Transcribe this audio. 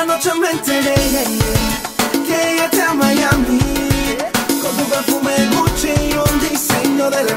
Anoche me enteré que ella está a Miami. Con tu perfume Gucci y un diseño de la